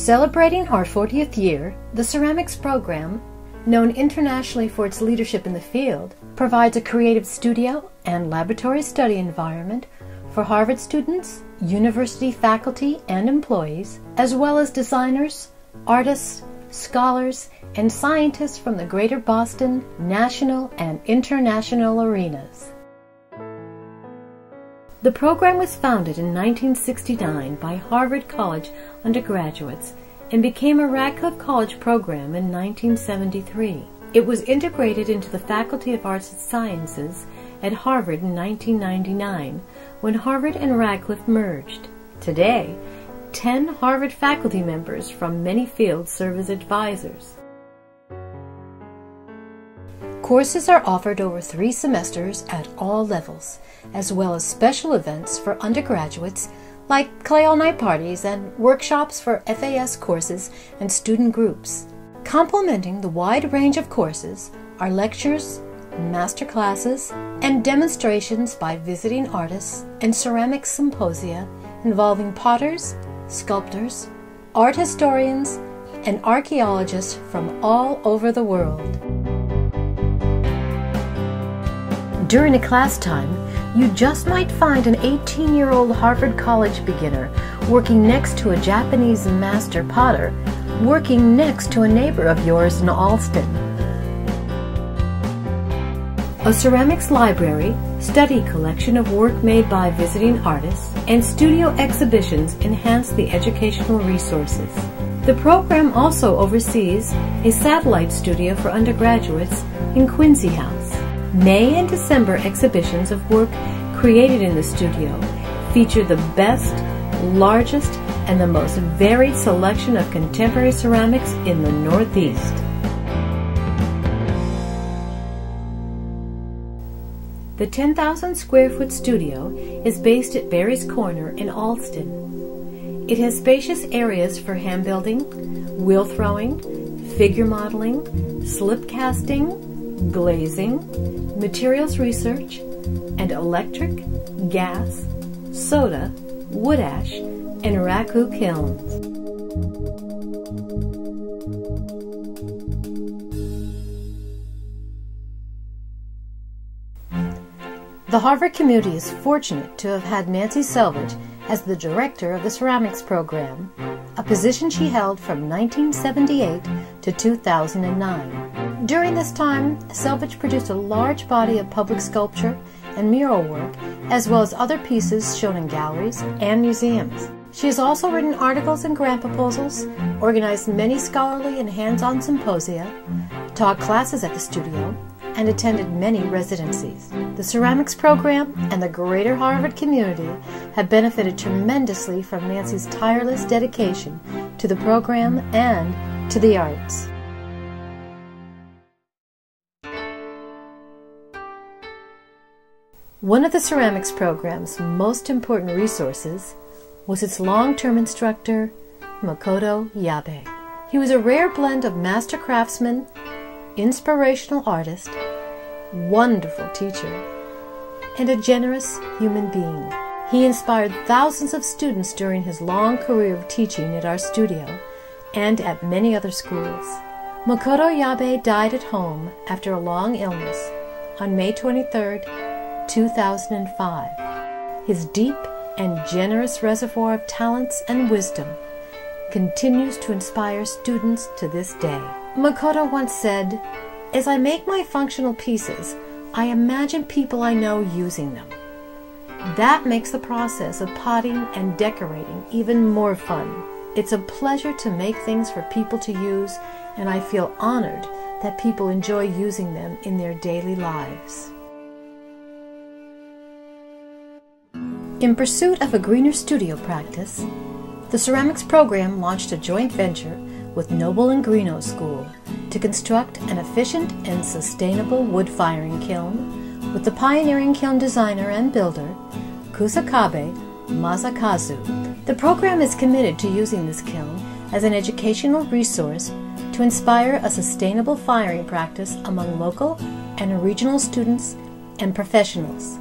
Celebrating our 40th year, the Ceramics program, known internationally for its leadership in the field, provides a creative studio and laboratory study environment for Harvard students, university faculty and employees, as well as designers, artists, scholars, and scientists from the greater Boston, national, and international arenas. The program was founded in 1969 by Harvard College undergraduates and became a Radcliffe College program in 1973. It was integrated into the Faculty of Arts and Sciences at Harvard in 1999 when Harvard and Radcliffe merged. Today, 10 Harvard faculty members from many fields serve as advisors. Courses are offered over three semesters at all levels, as well as special events for undergraduates like Clay All Night parties and workshops for FAS courses and student groups. Complementing the wide range of courses are lectures, master classes, and demonstrations by visiting artists and ceramic symposia involving potters, sculptors, art historians, and archaeologists from all over the world. During a class time, you just might find an 18 year old Harvard College beginner working next to a Japanese master potter, working next to a neighbor of yours in Allston. A ceramics library, study collection of work made by visiting artists, and studio exhibitions enhance the educational resources. The program also oversees a satellite studio for undergraduates in Quincy House. May and December exhibitions of work created in the studio feature the best, largest, and the most varied selection of contemporary ceramics in the Northeast. The 10,000 square foot studio is based at Barry's Corner in Allston. It has spacious areas for hand building, wheel throwing, figure modeling, slip casting, glazing, materials research, and electric, gas, soda, wood ash, and raku kilns. The Harvard community is fortunate to have had Nancy Selvage as the director of the ceramics program, a position she held from 1978 to 2009. During this time, Selvage produced a large body of public sculpture and mural work, as well as other pieces shown in galleries and museums. She has also written articles and grant proposals, organized many scholarly and hands-on symposia, taught classes at the studio, and attended many residencies. The ceramics program and the greater Harvard community have benefited tremendously from Nancy's tireless dedication to the program and to the arts. One of the ceramics program's most important resources was its long-term instructor, Makoto Yabe. He was a rare blend of master craftsman inspirational artist, wonderful teacher, and a generous human being. He inspired thousands of students during his long career of teaching at our studio and at many other schools. Makoto Yabe died at home after a long illness on May 23, 2005. His deep and generous reservoir of talents and wisdom continues to inspire students to this day. Makoto once said, As I make my functional pieces, I imagine people I know using them. That makes the process of potting and decorating even more fun. It's a pleasure to make things for people to use, and I feel honored that people enjoy using them in their daily lives. In pursuit of a greener studio practice, the ceramics program launched a joint venture with Noble and Greenough School to construct an efficient and sustainable wood firing kiln with the pioneering kiln designer and builder Kusakabe Masakazu. The program is committed to using this kiln as an educational resource to inspire a sustainable firing practice among local and regional students and professionals.